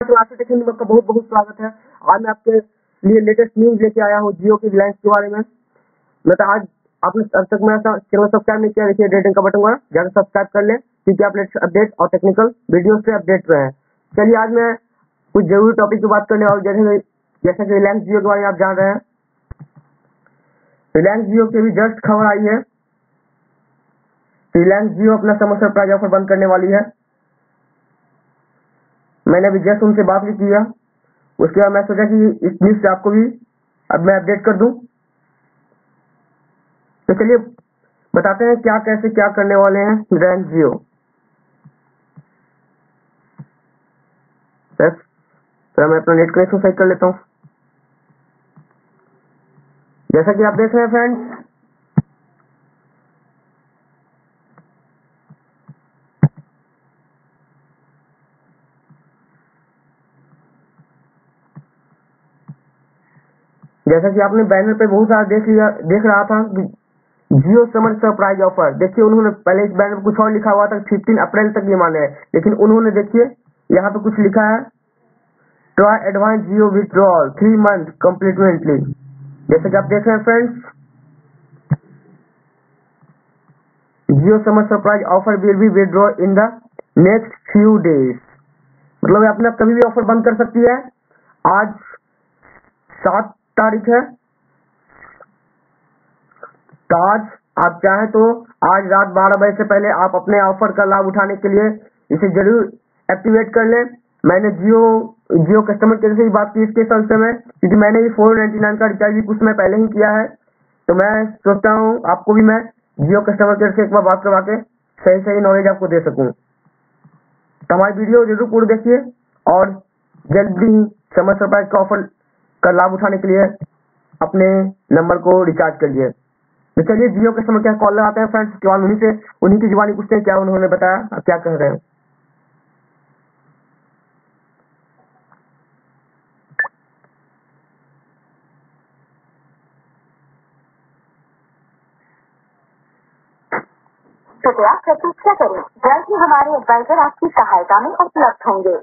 में आपका बहुत बहुत स्वागत है। आज मैं आपके लिए लेटेस्ट न्यूज़ लेके आया हूँ जियो की रिलायंस के बारे में। मैं तो आज आपने अब तक मेरा चैनल सब्सक्राइब नहीं किया, देखिए रेटिंग का बटन हुआ जाकर सब्सक्राइब कर लें, क्योंकि आप लेटेस्ट अपडेट और टेक्निकल वीडियो से अपडेट रहे हैं। चलिए आज मैं कुछ ज़रूरी टॉपिक की बात करने और जैसे जैसे कि रिलायंस जियो के बारे में आप जान रहे हैं। रिलायंस जियो की भी जस्ट खबर आई है रिलायंस जियो अपना समर सरप्राइज़ ऑफ़र बंद करने वाली है। मैंने अभी जस्ट उनसे बात भी किया। उसके बाद मैं सोचा कि इस न्यूज़ से आपको भी अब मैं अपडेट कर दूँ। तो चलिए, बताते हैं क्या, कैसे, क्या करने वाले हैं रिलायंस जियो तो मैं अपना नेट कनेक्शन सही कर लेता हूँ। जैसा कि आप देख रहे हैं फ्रेंड्स जैसा कि आपने बैनर पे बहुत सारा देख लिया, देख रहा था जियो समर सरप्राइज़ ऑफ़र देखिए, उन्होंने पहले इस बैनर कुछ और लिखा हुआ था फिफ्टीन अप्रैल तक ये माने लेकिन उन्होंने, देखिए, यहाँ पे कुछ लिखा है TRAI advance Jio withdrawal three month complimentary जैसे कि आप देख रहे हैं friends Jio summer surprise offer will be withdraw in the next few days मतलब अपने कभी भी ऑफ़र बंद कर सकती है। आज सात तारीख है। तो आज आप चाहें तो आज रात बारह बजे से पहले आप अपने ऑफ़र का लाभ उठाने के लिए इसे ज़रूर एक्टिवेट कर लें। मैंने जियो जियो कस्टमर केयर से ही बात की इसके संस्था में, क्योंकि मैंने ये फोर नाइन्टी नाइन का रिचार्ज भी कुछ समय पहले ही किया है। तो मैं सोचता हूँ आपको भी मैं जियो कस्टमर केयर से एक बार बात करवा के सही सही नॉलेज आपको दे सकूँ। तो हमारी वीडियो ज़रूर पूरी देखिए और जल्दी समर सरप्राइज़ का ऑफ़र का लाभ उठाने के लिए अपने नंबर को रिचार्ज कर लिए तो चलिए, जियो के समय क्या कॉल लगाते हैं फ्रेंड्स के बाद उन्हीं से, उन्हीं की जुबानी पूछते हैं, क्या उन्होंने बताया क्या कह रहे हैं? कृपया प्रतीक्षा करें, जल्द ही हमारे एडवाइजर आपकी सहायता में उपलब्ध होंगे।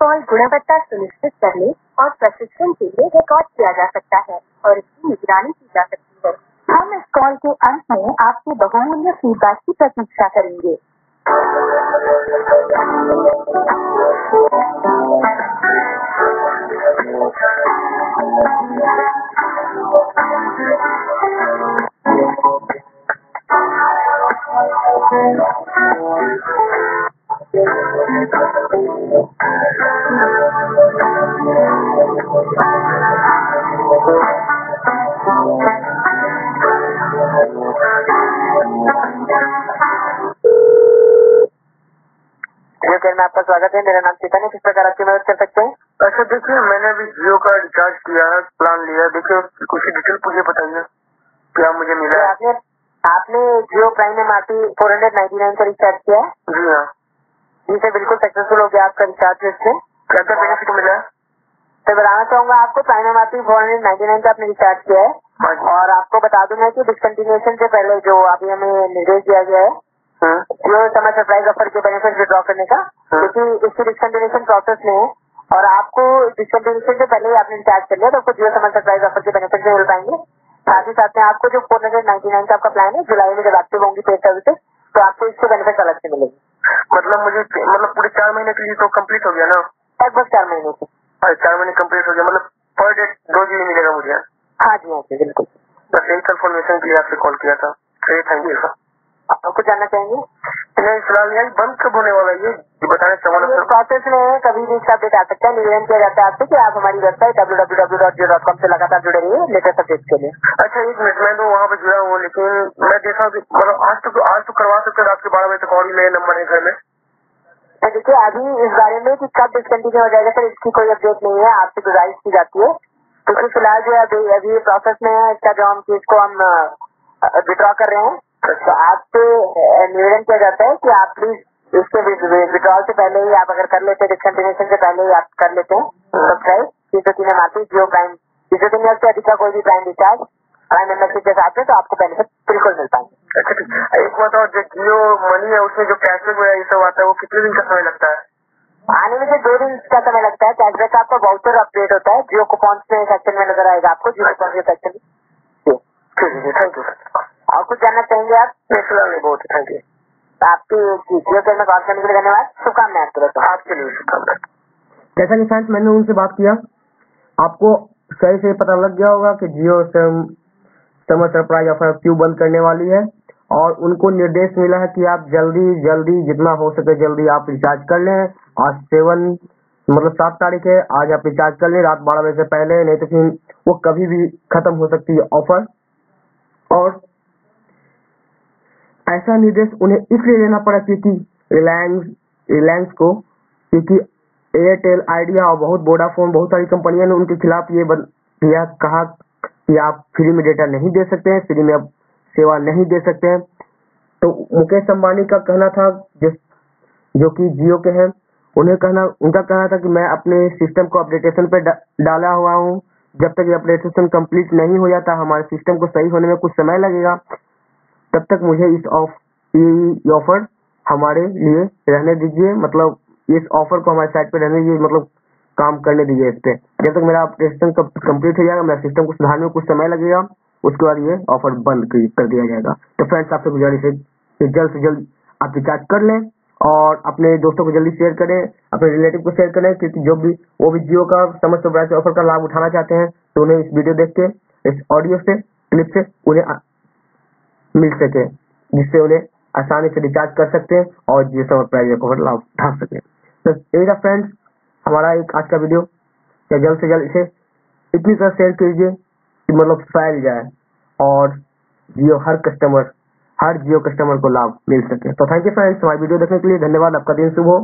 कॉल गुणवत्ता सुनिश्चित करने और प्रशिक्षण के लिए रिकॉर्ड किया जा सकता है और इसकी निगरानी की जा सकती है। हम इस कॉल के अंत में आपके बहुमूल्य फीडबैक की प्रतीक्षा करेंगे। Thank केयर में आपका स्वागत है। मेरा नाम चेतन है। किस प्रकार आपकी मदद कर सकते हैं? अच्छा देखिए मैंने अभी जियो का रिचार्ज किया है प्लान लिया है। देखिए उसकी कुछ डिटेल मुझे बताइए। क्या मुझे मिला है? आपने आपने जियो प्राइम में माटी फोर हंड्रेड नाइन्टी नाइन का रिचार्ज किया है? जी हाँ। जी सर बिल्कुल सक्सेसफुल हो गया आपका रिचार्ज इससे। क्या क्या बेनिफिट मिला है? तो बताना चाहूँगा आपको प्राइम में माटी फोर हंड्रेड नाइन्टी नाइन का आपने रिचार्ज किया है। हाँ और आपको बता दूँगा कि डिसकंटिन्यूएशन से पहले जो अभी हमें निर्देश दिया गया है हाँ, जियो समय सरप्राइज़ ऑफ़र के बेनिफिट विद्रॉ करने का क्योंकि इसकी डिसकंटिन्यूएशन प्रोसेस में है। और आपको डिसकंटिन्यूएशन से पहले ही आपने रिचार्ज कर लिया तो आपको जियो समय सरप्राइज़ ऑफ़र के बेनिफिट भी मिल पाएँगे। साथ ही साथ में आपको जो फोर हंड्रेड नाइन्टी नाइन का आपका प्लान है जुलाई में जब एक्टिव होंगी पेड सर्विसेज़ तो आपको इसके बेनिफिट अलग से मिलेंगे। मतलब मुझे मतलब पूरे चार महीने के लिए तो कंप्लीट हो गया ना? लगभग चार महीने से। हाँ चार महीने कंप्लीट हो गया मतलब पर डे दो जीबी मिलेगा मुझे। हाँ जी हाँ जी बिल्कुल। बस यही कंफर्मेशन के लिए आपसे कॉल किया था। चलिए थैंक यू सर आप कुछ जानना चाहेंगे? नहीं फ़िलहाल यही बंद कब होने वाला है? ये बताना प्रोसेस में है कभी भी इसका अपडेट आ सकता है निवेदन किया जाता है आपसे कि आप हमारी website W W W dot Jio dot com से लगातार जुड़े रहिए लेटेस्ट अपडेट के लिए। अच्छा एक मिनट मैं तो वहाँ पे जुड़ा हूँ लेकिन मैं देखा मतलब आज तो आज तो करवा सकते हैं रात के बारह बजे तक और भी मेरे नंबर है घर में। देखिए अभी इस बारे में कि कब डिसकंटिन्यू हो जाएगा, सर, इसकी कोई अपडेट नहीं है, आपसे गुजारिश की जाती है। क्योंकि फ़िलहाल जो है, अभी अभी प्रोसेस में है, इसका जो हम केस को हम विड्रॉ कर रहे हैं। तो आपसे निवेदन किया जाता है कि आप प्लीज़ इसके विड्रॉल से पहले ही आप अगर कर लेते हैं डिसकंटिन्यूशन से पहले ही आप कर लेते हैं सब्सक्राइब तीन सौ तीन एम जियो प्राइम तीन सौ तीन से अधिक का कोई भी प्राइम रिचार्ज प्राइम मेंबरशिप के साथ में तो आपको बेनिफिट बिल्कुल मिल पाएँगे। अच्छा ठीक। एक बात और जो जियो मनी है उसमें जो कैशबैक वगैरह ये सब आता है वो कितने दिन का समय लगता है? आने में से दो दिन का समय लगता है। कैशबैक का आपका वाउचर अपडेट होता है। जियो कूपन में सेक्शन में नज़र आएगा आपको जियो कूपन के सेक्शन में। ठीक है थैंक यू और कुछ जानना चाहेंगे आप? नहीं फ़िलहाल बहुत थैंक यू आपकी जियो केयर में कॉल करने के लिए धन्यवाद। शुभकामनाएँ आपके आपके लिए शुभकामनाएँ। जैसा कि फ्रेंड्स मैंने उनसे बात किया। आपको सही से पता लग गया होगा कि Jio SIM summer surprise offer क्यों बंद करने वाली है और उनको निर्देश मिला है कि आप जल्दी जल्दी जितना हो सके जल्दी आप रिचार्ज कर लें। आज सेवन मतलब सात तारीख है, आज आप रिचार्ज कर लें। रात बारह बजे से पहले, नहीं तो फिर वो कभी भी खत्म हो सकती है ऑफ़र और ऐसा निर्देश उन्हें इसलिए लेना पड़ा क्योंकि रिलायंस रिलायंस को, क्योंकि एयरटेल आइडिया और बहुत वोडाफोन बहुत सारी कंपनियों ने उनके खिलाफ ये बन- कहा कि आप फ्री में डेटा नहीं दे सकते हैं फ्री में आप सेवा नहीं दे सकते हैं। तो मुकेश अंबानी का कहना था जिस जो कि जियो के हैं उन्हें कहना उनका कहना था कि मैं अपने सिस्टम को अपडेटेशन पे डा, डाला हुआ हूँ। जब तक ये अपडेटेशन कंप्लीट नहीं हो जाता हमारे सिस्टम को सही होने में कुछ समय लगेगा तब तक मुझे इस ऑफ़ ऑफ़र हमारे लिए रहने दीजिए। मतलब इस ऑफ़र को हमारे साइट पे रहने दीजिए। मतलब काम करने दीजिए इस पे जब तक मेरा अपडेशन कंप्लीट हो जाएगा, मेरा सिस्टम को सुधारने में कुछ समय लगेगा, उसके बाद ये ऑफ़र बंद कर दिया जाएगा। तो फ्रेंड्स आपसे गुजारिश है कि जल्द से जल्द आप रिचार्ज कर लें और अपने दोस्तों को जल्दी शेयर करें, अपने रिलेटिव को शेयर करें, क्योंकि जो भी, वो भी जियो का समस्त ब्रांच ऑफ़र का लाभ उठाना चाहते हैं तो उन्हें इस वीडियो देख के, इस ऑडियो से क्लिप से उन्हें मिल सके, जिससे उन्हें आसानी से रिचार्ज कर सकते हैं और जियो समर प्राइज ऑफ़र लाभ उठा सके। तो फ्रेंड्स हमारा एक आज का वीडियो या जल्द से जल्द इसे इतनी तरह शेयर कीजिए कि मतलब फैल जाए और जियो हर कस्टमर हर जियो कस्टमर को लाभ मिल सके। तो थैंक यू फ्रेंड्स हमारी वीडियो देखने के लिए धन्यवाद। आपका दिन शुभ हो।